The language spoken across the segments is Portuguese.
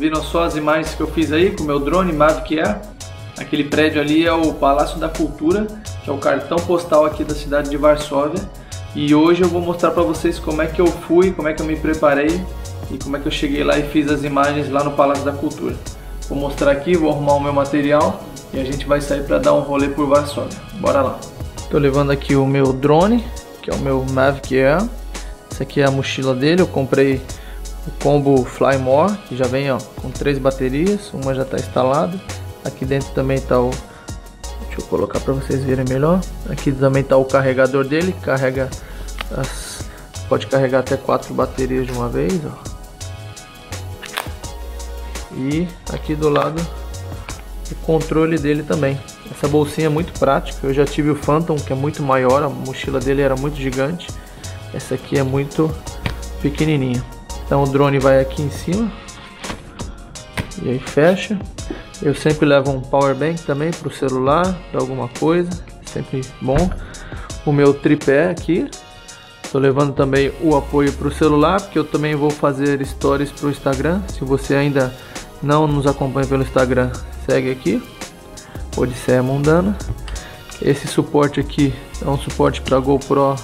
Viram só as imagens que eu fiz aí com o meu drone Mavic Air? Aquele prédio ali é o Palácio da Cultura, que é o cartão postal aqui da cidade de Varsóvia. E hoje eu vou mostrar para vocês como é que eu fui, como é que eu me preparei e como é que eu cheguei lá e fiz as imagens lá no Palácio da Cultura. Vou mostrar aqui, vou arrumar o meu material e a gente vai sair para dar um rolê por Varsóvia. Bora lá! Estou levando aqui o meu drone, que é o meu Mavic Air. Essa aqui é a mochila dele, eu comprei o combo Fly More, que já vem ó, com três baterias, uma já está instalada. Aqui dentro também está o. Deixa eu colocar para vocês verem melhor. Aqui também está o carregador dele, carrega as, pode carregar até quatro baterias de uma vez. Ó. E aqui do lado o controle dele também. Essa bolsinha é muito prática. Eu já tive o Phantom, que é muito maior, a mochila dele era muito gigante. Essa aqui é muito pequenininha. Então o drone vai aqui em cima. E aí fecha. Eu sempre levo um power bank também para o celular, para alguma coisa. Sempre bom. O meu tripé aqui. Estou levando também o apoio para o celular, porque eu também vou fazer stories para o Instagram. Se você ainda não nos acompanha pelo Instagram, segue aqui. Odisseia Mundana. Esse suporte aqui é um suporte para GoPro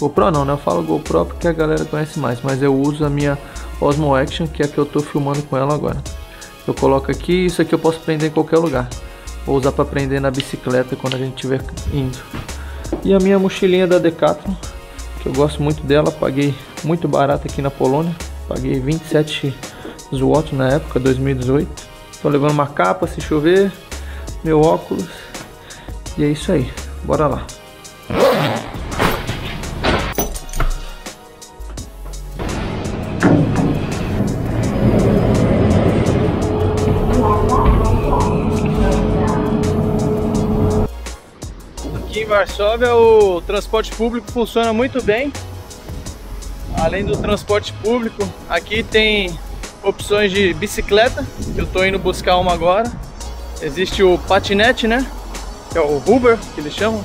GoPro não, né? Eu falo GoPro porque a galera conhece mais, mas eu uso a minha Osmo Action, que é a que eu tô filmando com ela agora. Eu coloco aqui, isso aqui eu posso prender em qualquer lugar. Vou usar para prender na bicicleta quando a gente estiver indo. E a minha mochilinha da Decathlon, que eu gosto muito dela, paguei muito barato aqui na Polônia. Paguei 27 zł na época, 2018. Tô levando uma capa se chover, meu óculos. E é isso aí. Bora lá. Varsóvia o transporte público funciona muito bem. Além do transporte público, aqui tem opções de bicicleta, que eu estou indo buscar uma agora. Existe o patinete, né? Que é o Uber, que eles chamam.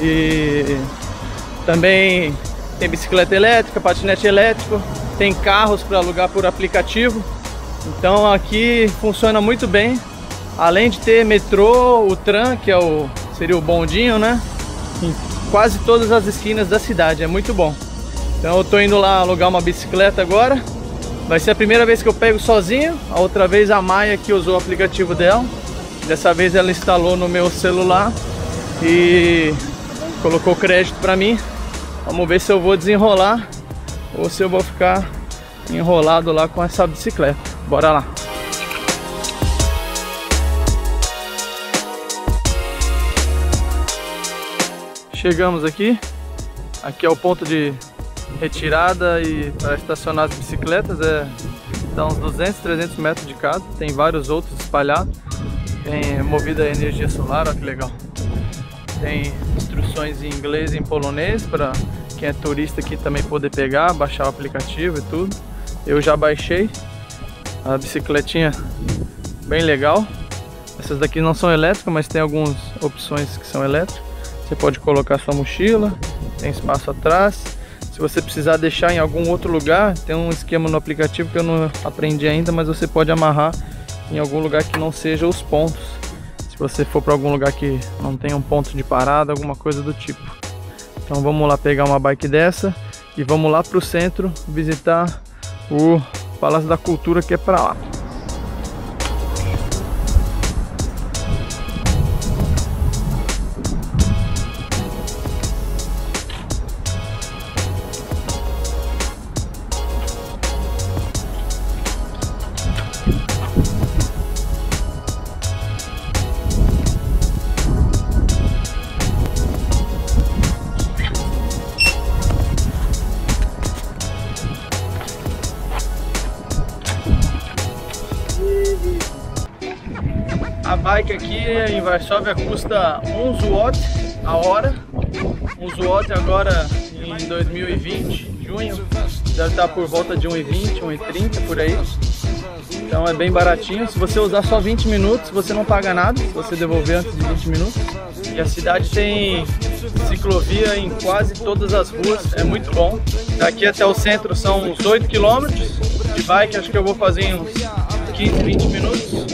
E também tem bicicleta elétrica, patinete elétrico, tem carros para alugar por aplicativo. Então aqui funciona muito bem. Além de ter metrô, o tram, que é o seria o bondinho, né? Em quase todas as esquinas da cidade, é muito bom. Então eu tô indo lá alugar uma bicicleta agora. Vai ser a primeira vez que eu pego sozinho, a outra vez a Maia que usou o aplicativo dela. Dessa vez ela instalou no meu celular e colocou crédito para mim. Vamos ver se eu vou desenrolar ou se eu vou ficar enrolado lá com essa bicicleta. Bora lá. Chegamos aqui. Aqui é o ponto de retirada e para estacionar as bicicletas. É, dá uns 200, 300 metros de casa. Tem vários outros espalhados. Tem movida a energia solar, olha que legal. Tem instruções em inglês e em polonês para quem é turista aqui também poder pegar, baixar o aplicativo e tudo. Eu já baixei a bicicletinha bem legal. Essas daqui não são elétricas, mas tem algumas opções que são elétricas. Você pode colocar sua mochila, tem espaço atrás. Se você precisar deixar em algum outro lugar, tem um esquema no aplicativo que eu não aprendi ainda, mas você pode amarrar em algum lugar que não seja os pontos. Se você for para algum lugar que não tenha um ponto de parada, alguma coisa do tipo. Então vamos lá pegar uma bike dessa e vamos lá para o centro visitar o Palácio da Cultura que é para lá. Em Varsóvia custa 1 zł a hora. 1 zł agora em 2020, junho, deve estar por volta de 1,20, 1,30 por aí. Então é bem baratinho. Se você usar só 20 minutos, você não paga nada, se você devolver antes de 20 minutos. E a cidade tem ciclovia em quase todas as ruas, é muito bom. Daqui até o centro são uns 8 quilômetros de bike, acho que eu vou fazer em uns 15, 20 minutos.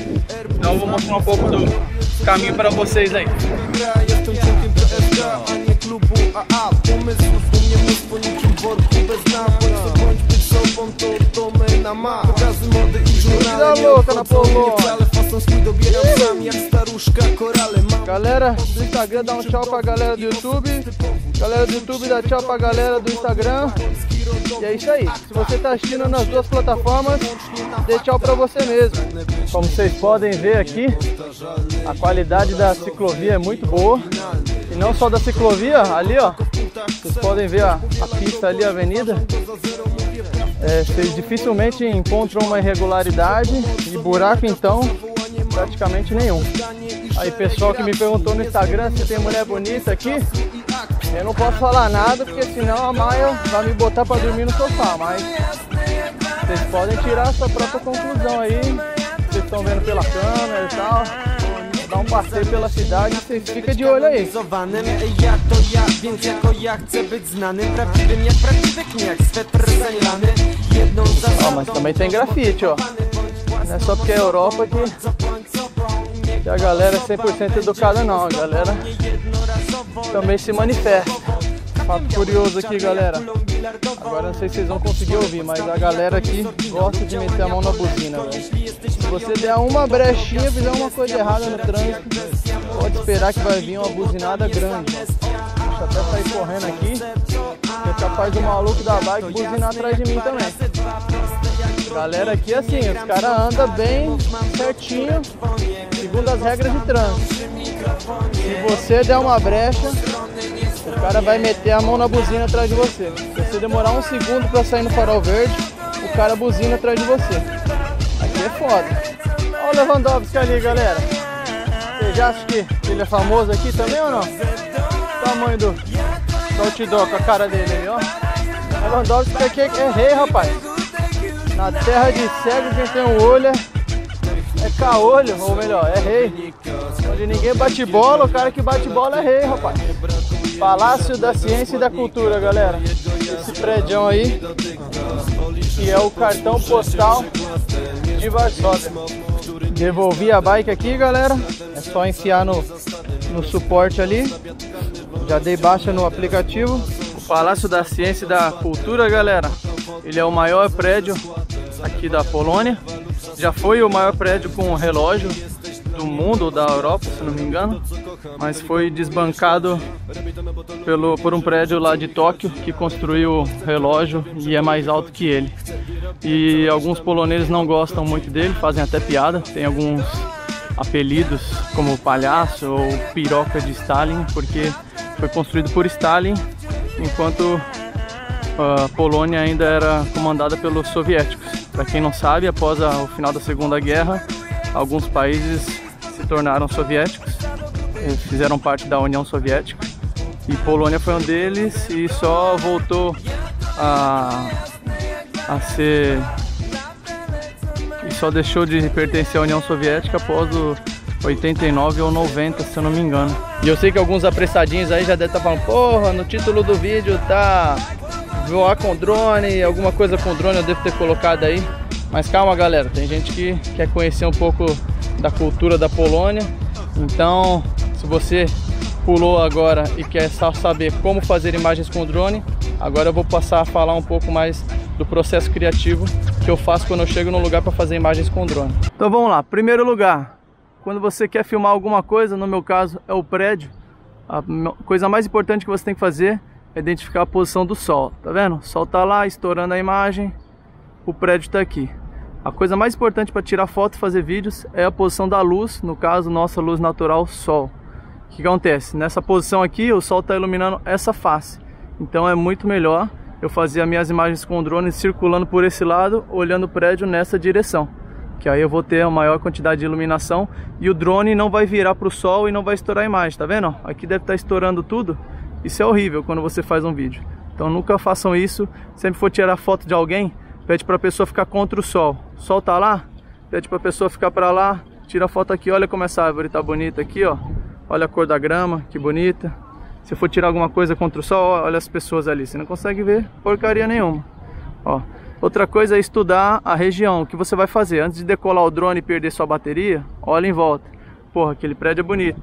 Então vou mostrar um pouco do caminho para vocês aí. Vida louca na. Galera do Instagram dá um tchau pra galera do YouTube. Galera do YouTube dá tchau pra galera do Instagram. E é isso aí. Se você tá assistindo nas duas plataformas, dê tchau pra você mesmo. Como vocês podem ver aqui, a qualidade da ciclovia é muito boa. E não só da ciclovia, ali ó, vocês podem ver a, a pista ali, a avenida. É, vocês dificilmente encontram uma irregularidade e buraco então praticamente nenhum. Aí pessoal que me perguntou no Instagram se tem mulher bonita aqui, eu não posso falar nada porque senão a Maia vai me botar para dormir no sofá, mas vocês podem tirar a sua própria conclusão aí. Vocês estão vendo pela câmera e tal. Dá um passeio pela cidade e vocês ficam de olho aí. Ó, mas também tem grafite, ó. Não é só porque é Europa que, que a galera é 100% educada não, a galera também se manifesta. Fato curioso aqui, galera. Agora não sei se vocês vão conseguir ouvir, mas a galera aqui gosta de meter a mão na buzina, velho. Se você der uma brechinha, fizer uma coisa errada no trânsito, pode esperar que vai vir uma buzinada grande. Deixa eu até sair correndo aqui, é capaz do maluco da bike buzinar atrás de mim também. Galera aqui assim, os caras andam bem certinho, segundo as regras de trânsito. Se você der uma brecha, o cara vai meter a mão na buzina atrás de você. Se você demorar um segundo para sair no farol verde, o cara buzina atrás de você. Aqui é foda. Olha o Lewandowski ali, galera. Você acha que ele é famoso aqui também ou não? O tamanho do, do outdoor com a cara dele ali, ó. Lewandowski aqui é rei, rapaz. Na terra de cego, quem tem um olho é, é caolho, ou melhor, é rei. Onde ninguém bate bola, o cara que bate bola é rei, rapaz. Palácio da Ciência e da Cultura, galera. Esse prédio aí, que é o cartão postal de Varsóvia. Devolvi a bike aqui, galera. É só enfiar no, no suporte ali. Já dei baixa no aplicativo. O Palácio da Ciência e da Cultura, galera. Ele é o maior prédio aqui da Polônia. Já foi o maior prédio com relógio do mundo, da Europa, se não me engano. Mas foi desbancado pelo, por um prédio lá de Tóquio que construiu o relógio e é mais alto que ele. E alguns poloneses não gostam muito dele, fazem até piada. Tem alguns apelidos como palhaço ou piroca de Stalin, porque foi construído por Stalin enquanto a Polônia ainda era comandada pelos soviéticos. Para quem não sabe, após a, o final da Segunda Guerra, alguns países se tornaram soviéticos, fizeram parte da União Soviética e Polônia foi um deles e só voltou a, a ser e só deixou de pertencer à União Soviética após o 89 ou 90, se eu não me engano. E eu sei que alguns apressadinhos aí já devem estar falando, porra, no título do vídeo tá voar com drone, alguma coisa com drone eu devo ter colocado aí. Mas calma galera, tem gente que quer conhecer um pouco da cultura da Polônia. Então, se você pulou agora e quer saber como fazer imagens com drone, agora eu vou passar a falar um pouco mais do processo criativo que eu faço quando eu chego no lugar para fazer imagens com drone. Então vamos lá, primeiro lugar, quando você quer filmar alguma coisa, no meu caso é o prédio, a coisa mais importante que você tem que fazer identificar a posição do sol, tá vendo? O sol tá lá estourando a imagem, o prédio tá aqui. A coisa mais importante para tirar foto e fazer vídeos é a posição da luz, no caso nossa luz natural, sol. O que acontece? Nessa posição aqui o sol está iluminando essa face, então é muito melhor eu fazer as minhas imagens com o drone circulando por esse lado, olhando o prédio nessa direção. Que aí eu vou ter a maior quantidade de iluminação e o drone não vai virar para o sol e não vai estourar a imagem, tá vendo? Aqui deve estar tá estourando tudo, isso é horrível quando você faz um vídeo. Então nunca façam isso. Sempre for tirar foto de alguém, pede para a pessoa ficar contra o sol. O sol tá lá, pede para a pessoa ficar para lá. Tira a foto aqui, olha como essa árvore tá bonita aqui, ó. Olha a cor da grama, que bonita. Se for tirar alguma coisa contra o sol, olha as pessoas ali. Você não consegue ver porcaria nenhuma. Ó, Outra coisa é estudar a região, o que você vai fazer. Antes de decolar o drone e perder sua bateria, olha em volta. Porra, aquele prédio é bonito.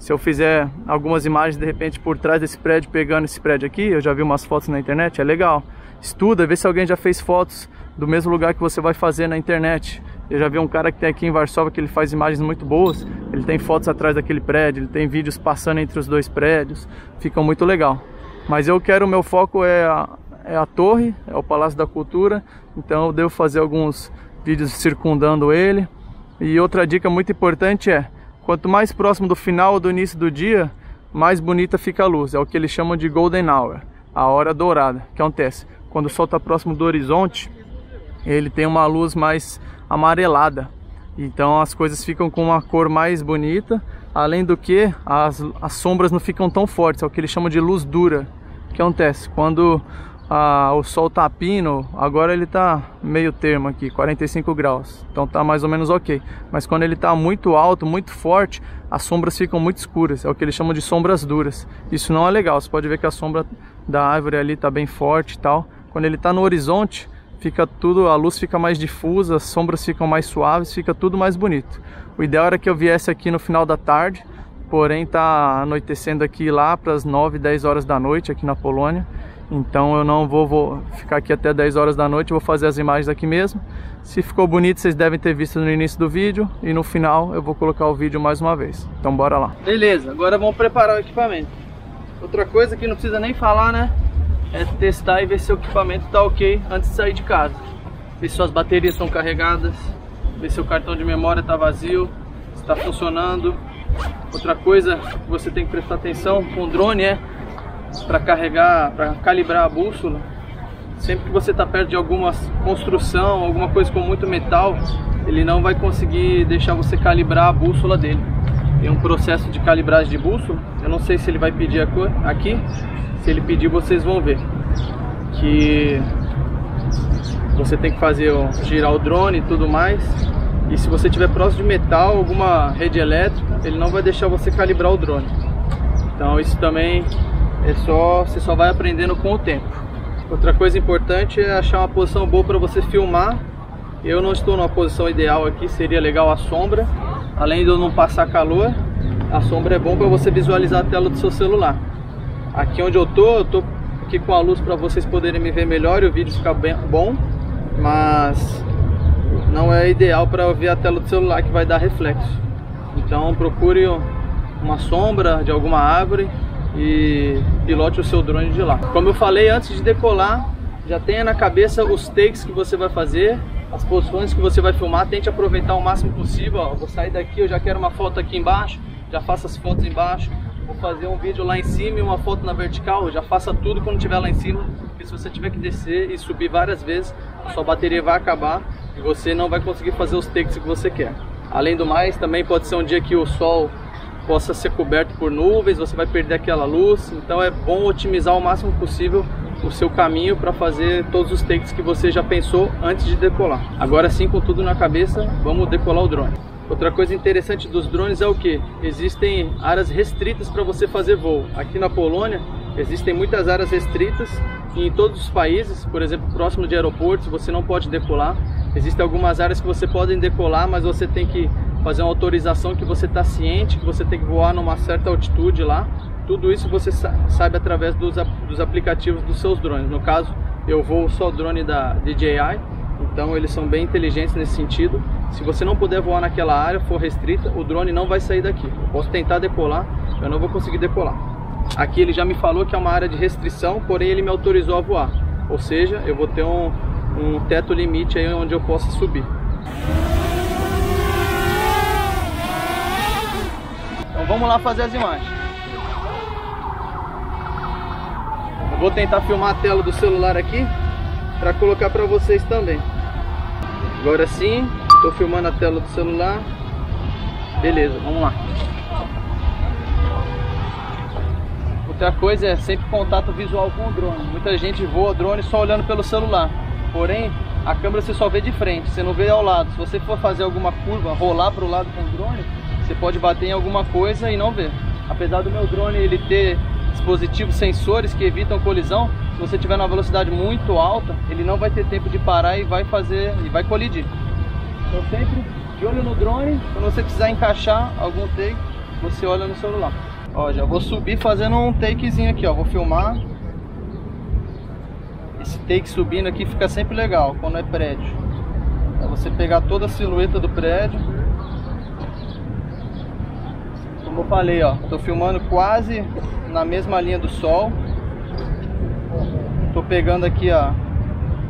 Se eu fizer algumas imagens de repente por trás desse prédio, pegando esse prédio aqui, eu já vi umas fotos na internet, é legal. Estuda, vê se alguém já fez fotos do mesmo lugar que você vai fazer na internet. Eu já vi um cara que tem aqui em Varsóvia que ele faz imagens muito boas. Ele tem fotos atrás daquele prédio, ele tem vídeos passando entre os dois prédios. Ficam muito legal. Mas eu quero, o meu foco é a, é a torre, é o Palácio da Cultura. Então eu devo fazer alguns vídeos circundando ele. E outra dica muito importante é, quanto mais próximo do final ou do início do dia, mais bonita fica a luz. É o que eles chamam de Golden Hour, a hora dourada. O que acontece? Quando o sol está próximo do horizonte, ele tem uma luz mais amarelada. Então as coisas ficam com uma cor mais bonita, além do que as, as sombras não ficam tão fortes, é o que eles chamam de luz dura. O que acontece? Quando ah, o sol tá pino, agora ele tá meio termo aqui, 45 graus, então tá mais ou menos ok. Mas quando ele tá muito alto, muito forte, as sombras ficam muito escuras, é o que eles chamam de sombras duras. Isso não é legal, você pode ver que a sombra da árvore ali tá bem forte e tal. Quando ele tá no horizonte, fica tudo, a luz fica mais difusa, as sombras ficam mais suaves, fica tudo mais bonito. O ideal era que eu viesse aqui no final da tarde, porém tá anoitecendo aqui lá para as 9, 10 horas da noite aqui na Polônia. Então eu não vou, vou, ficar aqui até 10 horas da noite, vou fazer as imagens aqui mesmo. Se ficou bonito, vocês devem ter visto no início do vídeo e no final eu vou colocar o vídeo mais uma vez. Então bora lá. Beleza, agora vamos preparar o equipamento. Outra coisa que não precisa nem falar, né? é testar e ver se o equipamento está ok antes de sair de casa. Ver se suas baterias estão carregadas, ver se o cartão de memória está vazio, se está funcionando. Outra coisa que você tem que prestar atenção com o drone é para carregar, para calibrar a bússola. Sempre que você está perto de alguma construção, alguma coisa com muito metal, ele não vai conseguir deixar você calibrar a bússola dele. Tem um processo de calibragem de bússola, eu não sei se ele vai pedir aqui, se ele pedir, vocês vão ver que você tem que fazer girar o drone e tudo mais. E se você tiver próximo de metal, alguma rede elétrica, ele não vai deixar você calibrar o drone. Então isso também é só você só vai aprendendo com o tempo. Outra coisa importante é achar uma posição boa para você filmar. Eu não estou numa posição ideal aqui, seria legal a sombra. Além de eu não passar calor, a sombra é bom para você visualizar a tela do seu celular. Aqui onde eu tô, eu tô aqui com a luz para vocês poderem me ver melhor e o vídeo ficar bem bom, mas não é ideal para ver a tela do celular que vai dar reflexo. Então procure uma sombra de alguma árvore e pilote o seu drone de lá. Como eu falei antes de decolar, já tenha na cabeça os takes que você vai fazer, as posições que você vai filmar, tente aproveitar o máximo possível. Ó, vou sair daqui, eu já quero uma foto aqui embaixo, já faça as fotos embaixo vou fazer um vídeo lá em cima e uma foto na vertical, já faça tudo quando estiver lá em cima, porque se você tiver que descer e subir várias vezes, sua bateria vai acabar e você não vai conseguir fazer os takes que você quer. Além do mais, também pode ser um dia que o sol possa ser coberto por nuvens, você vai perder aquela luz, então é bom otimizar o máximo possível o seu caminho para fazer todos os takes que você já pensou antes de decolar. Agora sim, com tudo na cabeça, vamos decolar o drone. Outra coisa interessante dos drones é o que? Existem áreas restritas para você fazer voo. Aqui na Polônia existem muitas áreas restritas em todos os países, por exemplo, próximo de aeroportos, você não pode decolar. Existem algumas áreas que você pode decolar, mas você tem que fazer uma autorização que você está ciente, que você tem que voar numa certa altitude lá. Tudo isso você sabe através dos, dos aplicativos dos seus drones. No caso, eu vou só o drone da DJI, então eles são bem inteligentes nesse sentido. Se você não puder voar naquela área, for restrita, o drone não vai sair daqui. Eu posso tentar decolar, eu não vou conseguir decolar. Aqui ele já me falou que é uma área de restrição, porém ele me autorizou a voar. Ou seja, eu vou ter um, um teto limite aí onde eu possa subir. Então vamos lá fazer as imagens. Eu vou tentar filmar a tela do celular aqui para colocar para vocês também. Agora sim, estou filmando a tela do celular. Beleza, vamos lá. Outra coisa é sempre contato visual com o drone. Muita gente voa drone só olhando pelo celular. Porém, a câmera você só vê de frente, você não vê ao lado. Se você for fazer alguma curva, rolar para o lado com o drone, você pode bater em alguma coisa e não ver. Apesar do meu drone ele ter dispositivos sensores que evitam colisão, se você tiver numa velocidade muito alta, ele não vai ter tempo de parar e vai fazer e vai colidir. Então sempre de olho no drone, quando você precisar encaixar algum take, você olha no celular. Ó, já vou subir fazendo um takezinho aqui, ó, vou filmar. Esse take subindo aqui fica sempre legal quando é prédio. É você pegar toda a silhueta do prédio como eu falei, ó, tô filmando quase na mesma linha do sol. Tô pegando aqui, ó,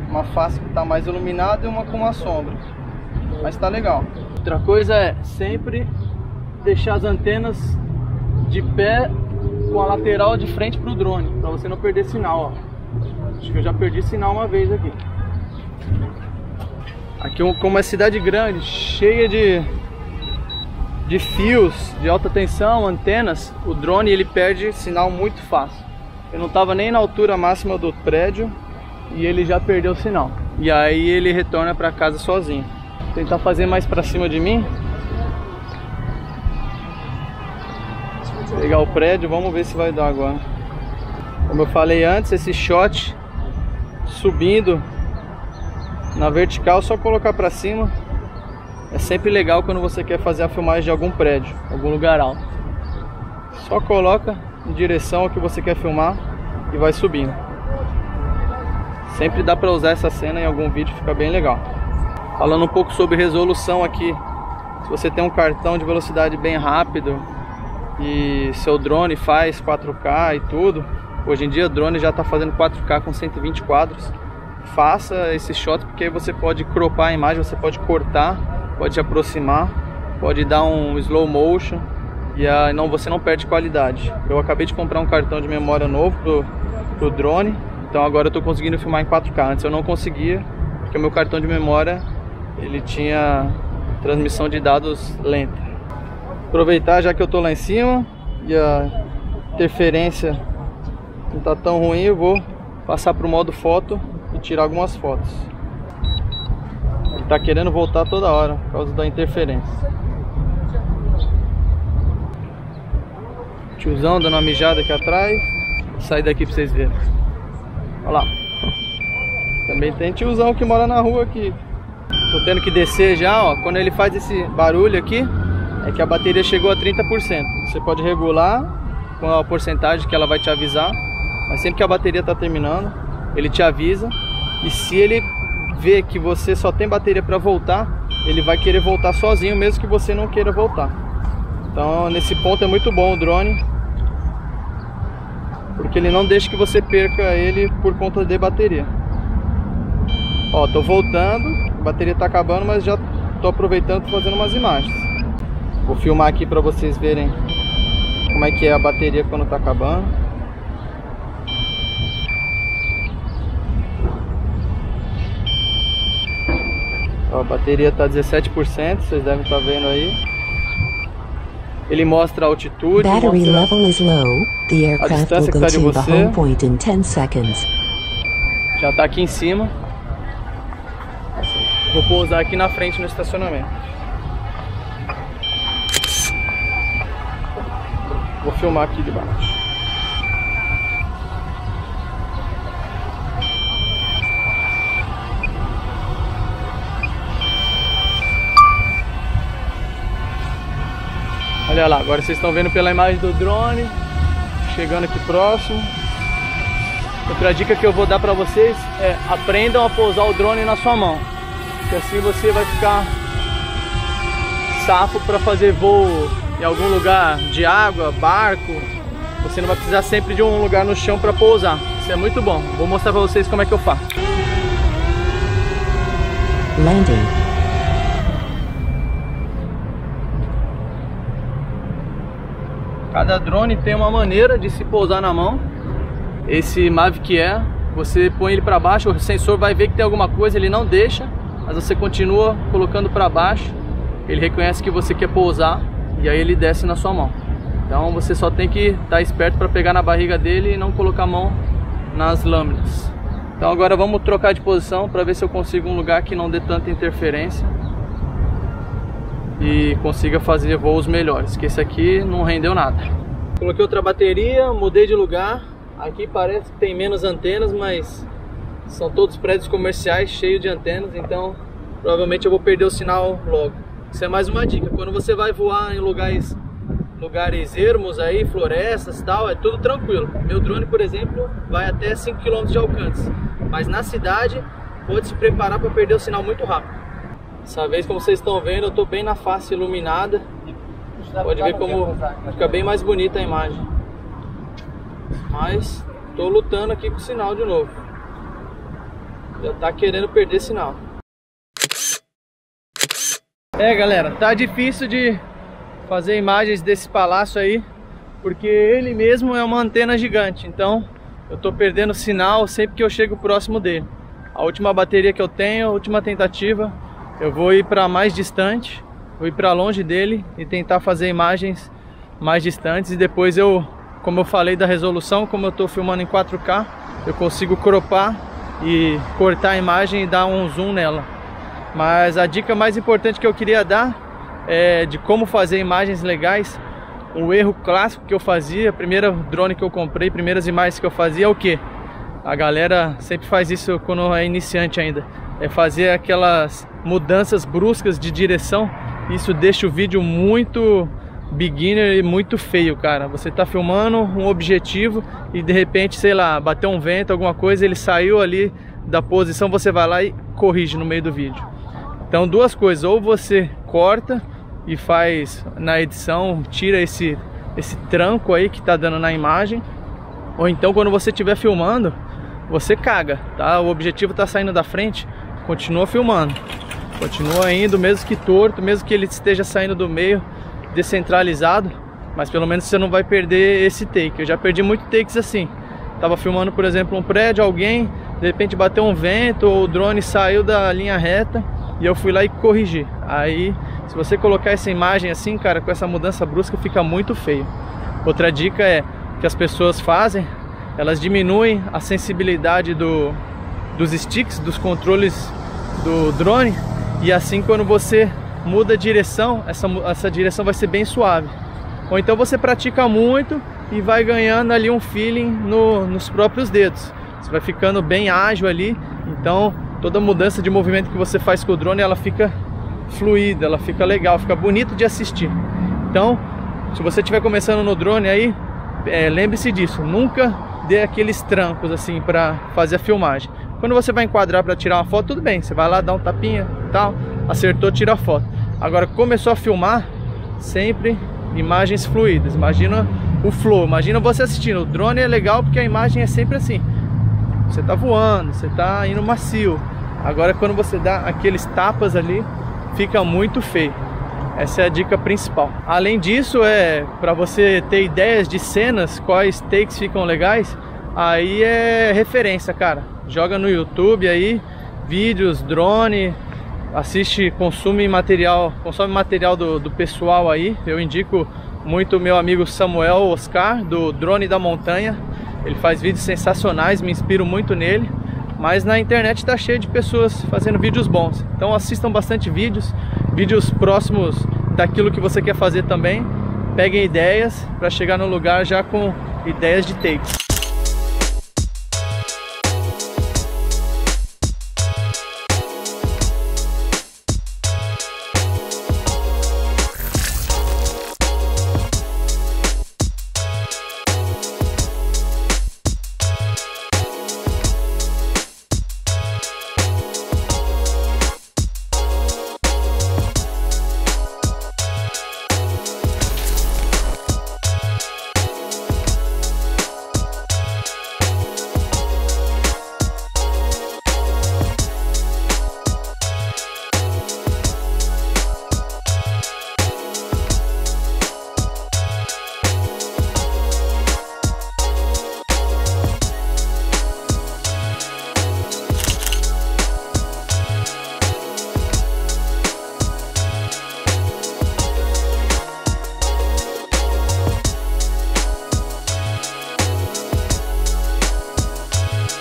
uma face que tá mais iluminada e uma com uma sombra. Mas tá legal. Outra coisa é sempre deixar as antenas de pé com a lateral de frente pro drone, para você não perder sinal, ó. Acho que eu já perdi sinal uma vez aqui. Aqui como é cidade grande, cheia de de fios de alta tensão, antenas, o drone ele perde sinal muito fácil. Eu não estava nem na altura máxima do prédio e ele já perdeu o sinal. E aí ele retorna para casa sozinho. Vou tentar fazer mais para cima de mim. Pegar o prédio, vamos ver se vai dar agora. Como eu falei antes, esse shot subindo na vertical, só colocar para cima é sempre legal quando você quer fazer a filmagem de algum prédio, algum lugar alto. Só coloca em direção ao que você quer filmar e vai subindo. Sempre dá para usar essa cena em algum vídeo, fica bem legal. Falando um pouco sobre resolução aqui. Se você tem um cartão de velocidade bem rápido e seu drone faz 4K e tudo, hoje em dia o drone já está fazendo 4K com 120 quadros. Faça esse shot porque você pode cropar a imagem, você pode cortar pode aproximar, pode dar um slow motion e a, não, você não perde qualidade. Eu acabei de comprar um cartão de memória novo pro, pro drone, então agora eu estou conseguindo filmar em 4K. Antes eu não conseguia, porque o meu cartão de memória ele tinha transmissão de dados lenta. Aproveitar já que eu estou lá em cima e a interferência não está tão ruim, eu vou passar para o modo foto e tirar algumas fotos tá querendo voltar toda hora por causa da interferência. Tiozão dando uma mijada aqui atrás. Vou sair daqui pra vocês verem. Olha lá. Também tem tiozão que mora na rua aqui. Tô tendo que descer já, ó. Quando ele faz esse barulho aqui, é que a bateria chegou a 30%. Você pode regular com a porcentagem que ela vai te avisar. Mas sempre que a bateria tá terminando, ele te avisa. E se ele vê que você só tem bateria para voltar, ele vai querer voltar sozinho, mesmo que você não queira voltar. Então, nesse ponto é muito bom o drone, porque ele não deixa que você perca ele por conta de bateria. Ó, tô voltando, a bateria tá acabando, mas já tô aproveitando e fazendo umas imagens. Vou filmar aqui para vocês verem como é que é a bateria quando tá acabando. Ó, a bateria está 17%, vocês devem estar tá vendo aí. Ele mostra a altitude, Battery mostra level is low. The aircraft will go tá to the home point in 10 seconds. Já está aqui em cima. Vou pousar aqui na frente no estacionamento. Vou filmar aqui de baixo. Olha lá, agora vocês estão vendo pela imagem do drone, chegando aqui próximo. Outra dica que eu vou dar para vocês é aprendam a pousar o drone na sua mão, que assim você vai ficar safo para fazer voo em algum lugar de água, barco. Você não vai precisar sempre de um lugar no chão para pousar. Isso é muito bom. Vou mostrar para vocês como é que eu faço. Landing. Cada drone tem uma maneira de se pousar na mão. Esse Mavic Air, você põe ele para baixo, o sensor vai ver que tem alguma coisa, ele não deixa, mas você continua colocando para baixo. Ele reconhece que você quer pousar e aí ele desce na sua mão. Então você só tem que estar tá esperto para pegar na barriga dele e não colocar a mão nas lâminas. Então agora vamos trocar de posição para ver se eu consigo um lugar que não dê tanta interferência e consiga fazer voos melhores, que esse aqui não rendeu nada. Coloquei outra bateria, mudei de lugar. Aqui parece que tem menos antenas, mas são todos prédios comerciais cheios de antenas, então provavelmente eu vou perder o sinal logo. Isso é mais uma dica. Quando você vai voar em lugares lugares ermos aí, florestas tal, é tudo tranquilo. Meu drone, por exemplo, vai até 5 km de alcance. Mas na cidade, pode se preparar para perder o sinal muito rápido. Dessa vez, como vocês estão vendo, eu estou bem na face iluminada. Pode ver como fica bem mais bonita a imagem. Mas estou lutando aqui com o sinal de novo. Já está querendo perder sinal. É galera, tá difícil de fazer imagens desse palácio aí, porque ele mesmo é uma antena gigante, então eu tô perdendo sinal sempre que eu chego próximo dele. A última bateria que eu tenho, a última tentativa, eu vou ir para mais distante, vou ir para longe dele e tentar fazer imagens mais distantes e depois eu, como eu falei da resolução, como eu tô filmando em 4K, eu consigo cropar e cortar a imagem e dar um zoom nela. Mas a dica mais importante que eu queria dar é, de como fazer imagens legais. O erro clássico que eu fazia, a primeira drone que eu comprei, primeiras imagens que eu fazia é o que? A galera sempre faz isso quando é iniciante ainda. É fazer aquelas mudanças bruscas de direção. Isso deixa o vídeo muito beginner e muito feio, cara. Você tá filmando um objetivo e de repente, sei lá, bateu um vento, alguma coisa, ele saiu ali da posição, você vai lá e corrige no meio do vídeo. Então, duas coisas, ou você corta e faz na edição, tira esse, esse tranco aí que tá dando na imagem. Ou então quando você estiver filmando, você caga, tá? O objetivo tá saindo da frente, continua filmando. Continua indo, mesmo que torto, mesmo que ele esteja saindo do meio, descentralizado, mas pelo menos você não vai perder esse take. Eu já perdi muito takes assim. Tava filmando, por exemplo, um prédio, alguém, de repente bateu um vento, ou o drone saiu da linha reta e eu fui lá e corrigi. Aí se você colocar essa imagem assim, cara, com essa mudança brusca, fica muito feio. Outra dica é que as pessoas fazem, elas diminuem a sensibilidade do, dos sticks, dos controles do drone, e assim quando você muda a direção, essa, essa direção vai ser bem suave. Ou então você pratica muito e vai ganhando ali um feeling no, nos próprios dedos. Você vai ficando bem ágil ali, então toda mudança de movimento que você faz com o drone, ela fica fluida, ela fica legal, fica bonito de assistir. Então, se você estiver começando no drone aí, é, lembre-se disso, nunca dê aqueles trancos assim para fazer a filmagem. Quando você vai enquadrar para tirar uma foto, tudo bem, você vai lá dar um tapinha, tal, acertou, tira a foto. Agora começou a filmar, sempre imagens fluídas. Imagina o flow, imagina você assistindo. O drone é legal porque a imagem é sempre assim. Você tá voando, você tá indo macio. Agora quando você dá aqueles tapas ali, fica muito feio. Essa é a dica principal. Além disso, é para você ter ideias de cenas, quais takes ficam legais, aí é referência, cara. Joga no YouTube aí, vídeos, drone, assiste, consome material, consome material do, do pessoal aí. Eu indico muito meu amigo Samuel Oscar, do Drone da Montanha. Ele faz vídeos sensacionais, me inspiro muito nele. Mas na internet está cheio de pessoas fazendo vídeos bons. Então assistam bastante vídeos, vídeos próximos daquilo que você quer fazer também. Peguem ideias para chegar no lugar já com ideias de takes.